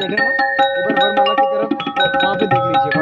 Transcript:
बैठे ना एक की तरफ़ तो वहाँ पे देख लीजिए